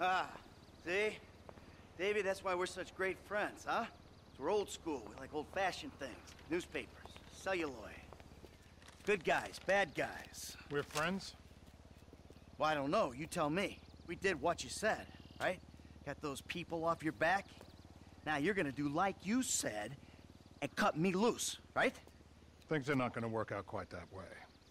Ah, see? Davy, that's why we're such great friends, huh? we're old school. We like old-fashioned things. Newspapers, celluloid. Good guys, bad guys. We're friends? Well, I don't know. You tell me. We did what you said, right? Got those people off your back? Now you're gonna do like you said and cut me loose, right? Things are not gonna work out quite that way.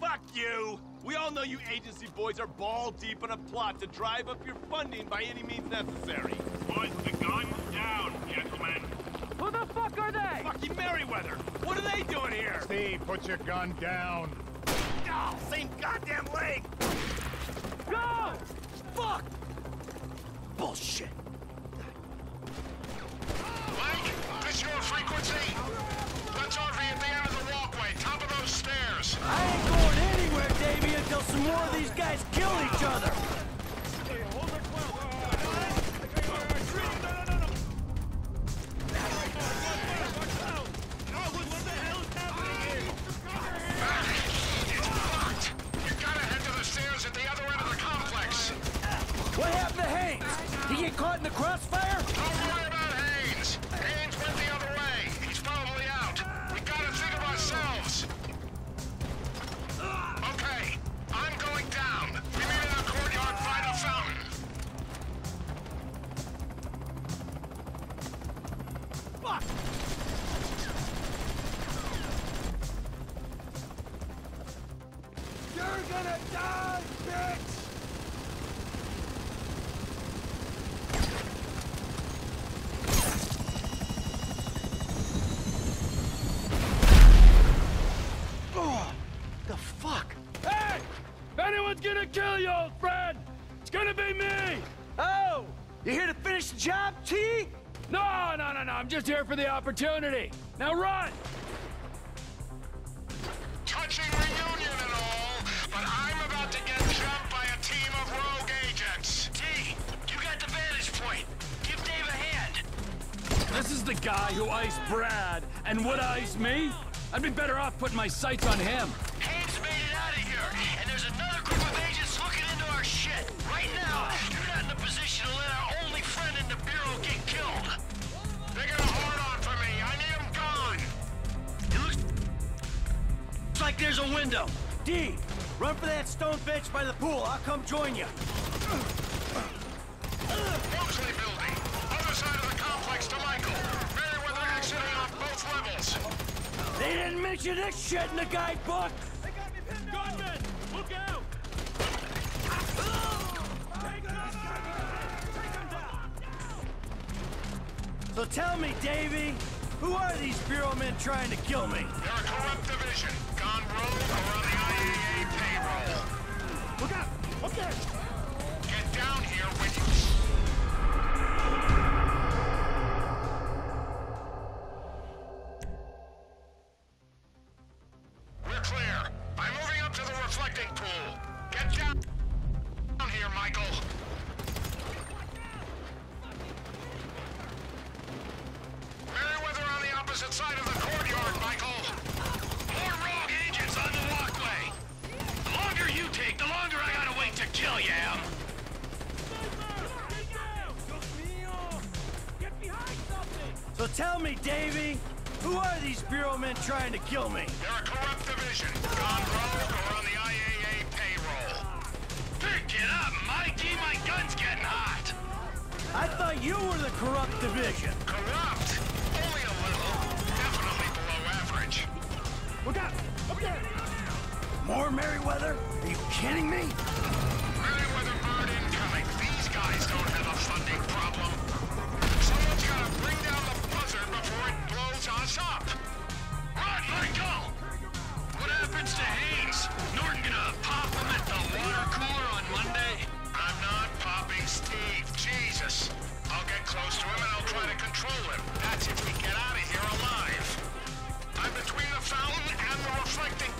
Fuck you. We all know you agency boys are ball deep in a plot to drive up your funding by any means necessary. Put the guns down, gentlemen. Who the fuck are they? Fucking Merryweather. What are they doing here? Steve, put your gun down. Oh, same goddamn leg. Go! Fuck! Bullshit. Mike, this your frequency? Davey, until some more of these guys kill each other. What happened to? He get caught in the crossfire? You're gonna die, bitch! Oh, the fuck? Hey! If anyone's gonna kill you, old friend, it's gonna be me! Oh! You here to finish the job, T? No, no, no, no, I'm just here for the opportunity. Now run! This is the guy who iced Brad, and would ice me? I'd be better off putting my sights on him. Haines made it out of here, and there's another group of agents looking into our shit. Right now, you're not in a position to let our only friend in the Bureau get killed. They got a hard on for me. I need them gone. It looks looks like there's a window. D, run for that stone bench by the pool. I'll come join you. Mosley building. Other side of the complex to Michael. Merryweather exiting off both levels. They didn't mention this shit in the guidebook. Gunman! Look out! So tell me, Davy, who are these Bureau men trying to kill me? They're a corrupt division. Gone rogue or on the IAA payroll. Look out! Up there! Get down here when you... tell me, Davy, who are these Bureau men trying to kill me? They're a corrupt division, gone rogue or on the IAA payroll. Pick it up, Mikey. My gun's getting hot. I thought you were the corrupt division. Corrupt? Only a little. Definitely below average. Look out! Up there! More Merryweather? Are you kidding me? Merryweather bird incoming. These guys don't have a funding problem. Someone's gotta bring down the buzzard before it blows us up. Run, Michael! What happens to Haines? Norton gonna pop him at the water cooler on Monday? I'm not popping Steve. Jesus. I'll get close to him and I'll try to control him. That's if we get out of here alive. I'm between the fountain and the reflecting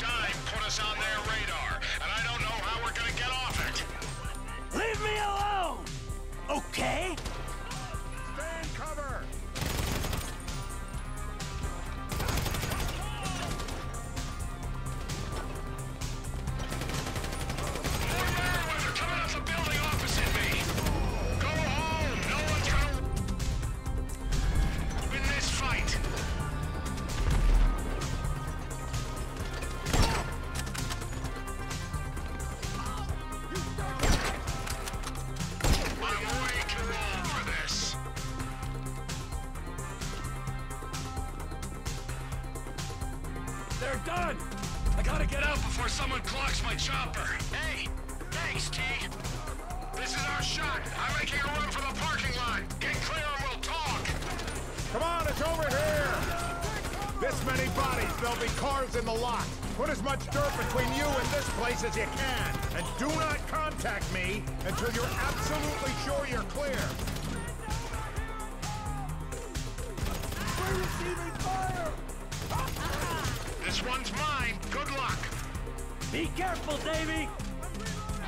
put us on their radar, and I don't know how we're gonna get off it. Leave me alone! Okay? This many bodies, there'll be cars in the lot. Put as much dirt between you and this place as you can. And do not contact me until you're absolutely sure you're clear. We're receiving fire! This one's mine. Good luck. Be careful, Davy!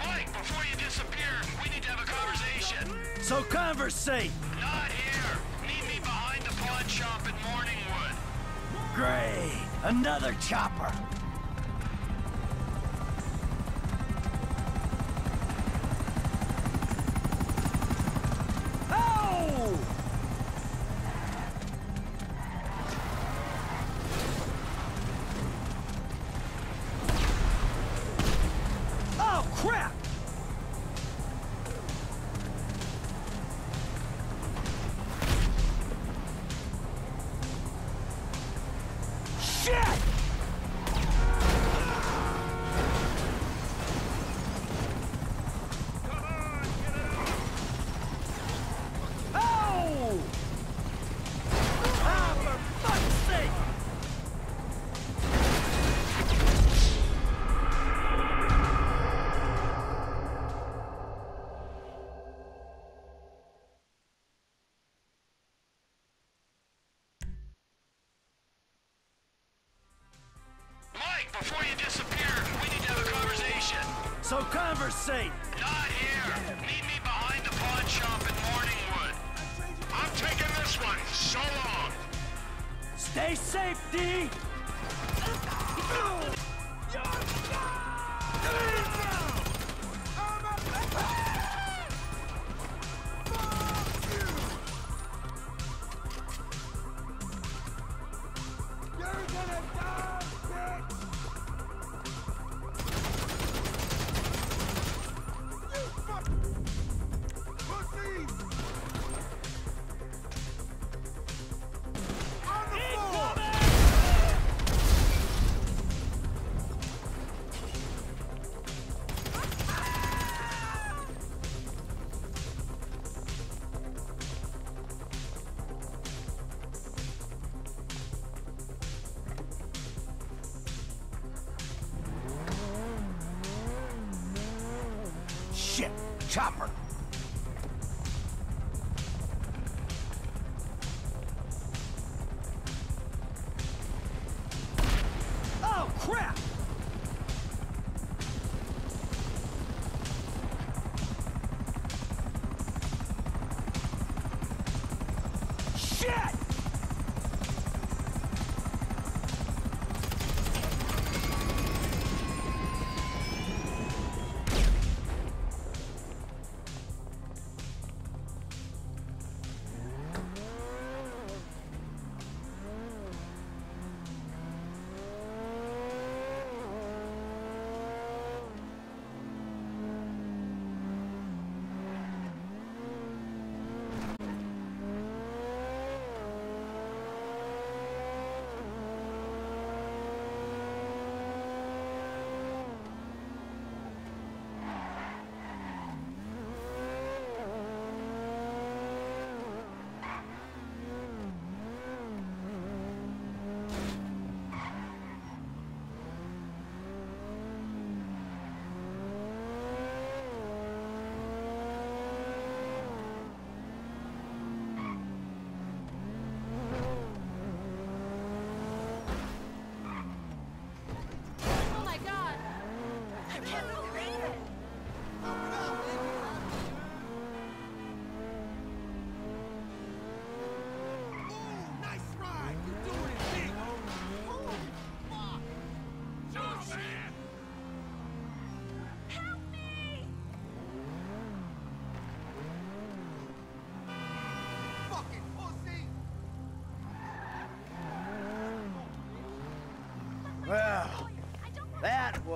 Mike, before you disappear, we need to have a conversation. So conversate! Great! Another chopper! So conversate! Not here. Meet me behind the pawn shop in Morningwood. I'm taking this one. So long. Stay safe, D! Chopper!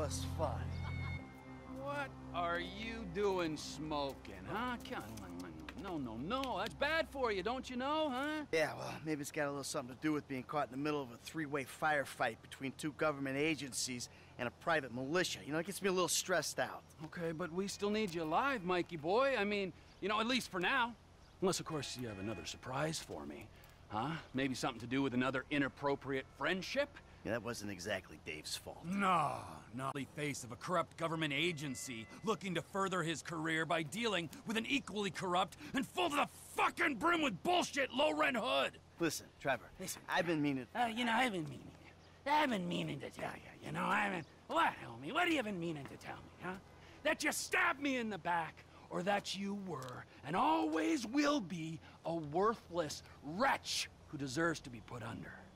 Was fun. What are you doing smoking, huh? Come on, no, no, no. That's bad for you, don't you know, huh? Yeah, well, maybe it's got a little something to do with being caught in the middle of a three-way firefight between two government agencies and a private militia. You know, it gets me a little stressed out. Okay, but we still need you alive, Mikey boy. I mean, you know, at least for now. Unless, of course, you have another surprise for me. Huh? Maybe something to do with another inappropriate friendship? Yeah, that wasn't exactly Dave's fault. No, not the face of a corrupt government agency looking to further his career by dealing with an equally corrupt and full to the fucking brim with bullshit low-rent hood. Listen, Trevor, Listen. I've been meaning... Uh, you know, I've been meaning it. I've been meaning to tell you, you know, I've been... What, homie? What have you been meaning to tell me, huh? That you stabbed me in the back, or that you were, and always will be, a worthless wretch who deserves to be put under.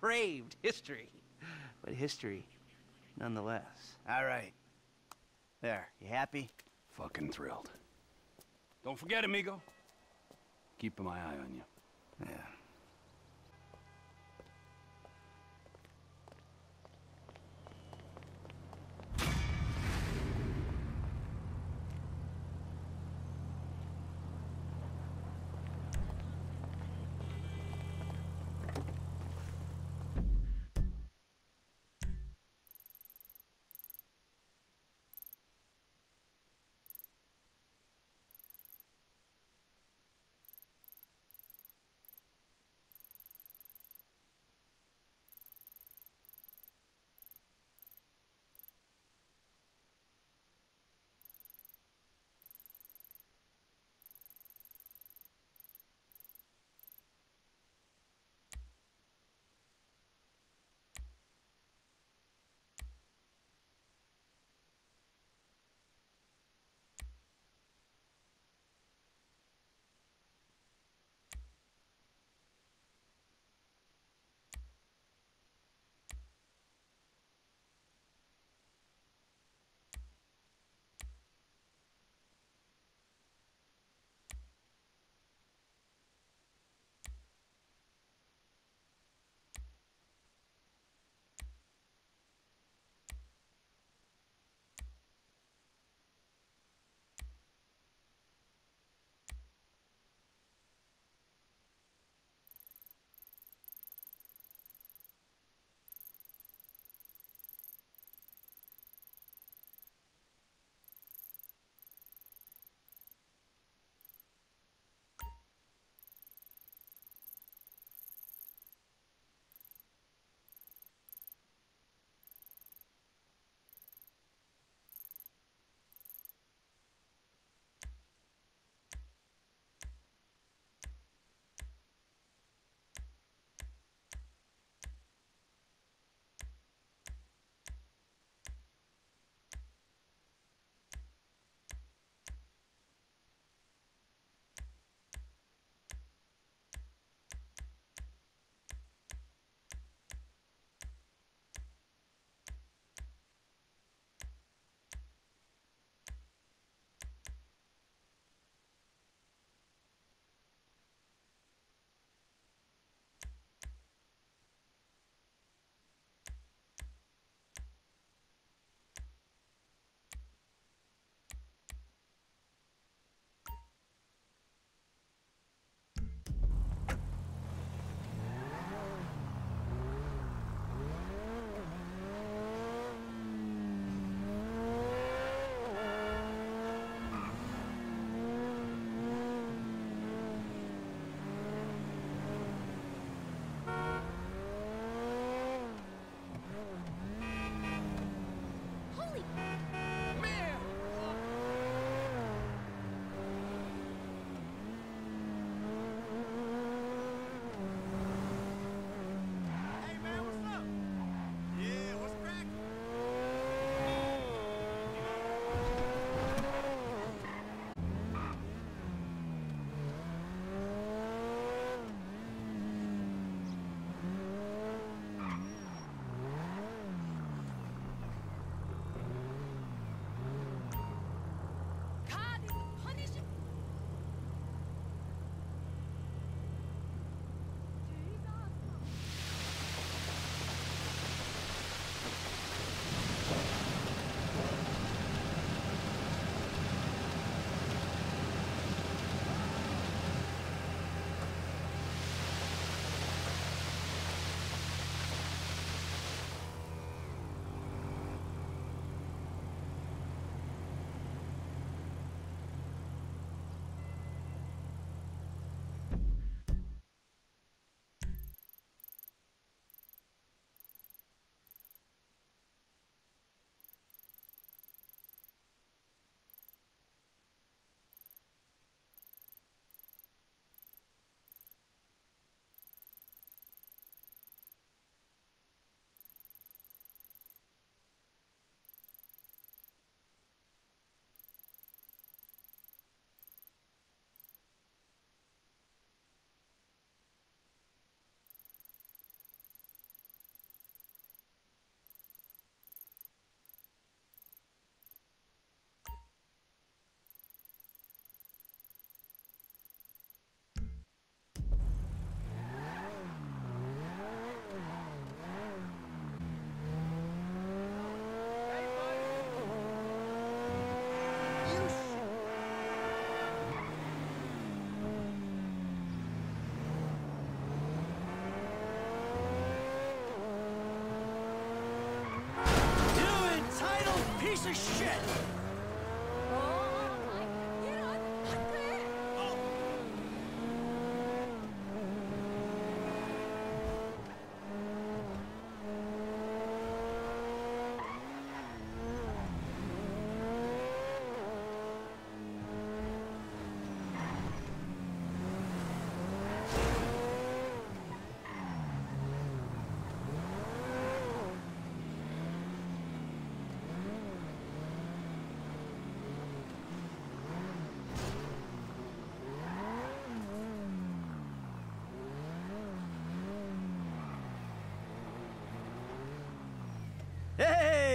depraved history. But history, nonetheless. All right. There, you happy? Fucking thrilled. Don't forget, amigo. Keeping my eye on you. Yeah.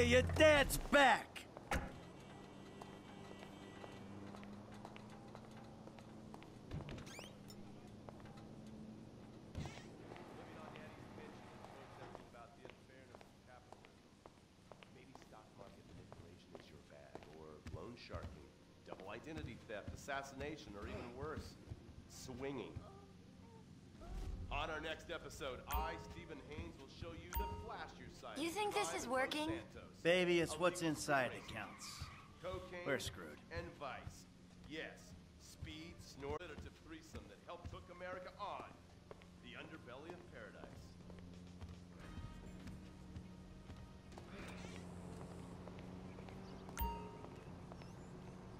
Your dad's back! Identity theft, assassination, or even worse, swinging. On our next episode, I, Stephen Haines, will show you the flashier side. You of think this crime is in working? Los Santos. Baby, it's A what's legal inside that situation. counts. Cocaine We're screwed. and vice. Yes, speed, snort, alliterative threesome that helped hook America on the underbelly of paradise.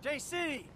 J City!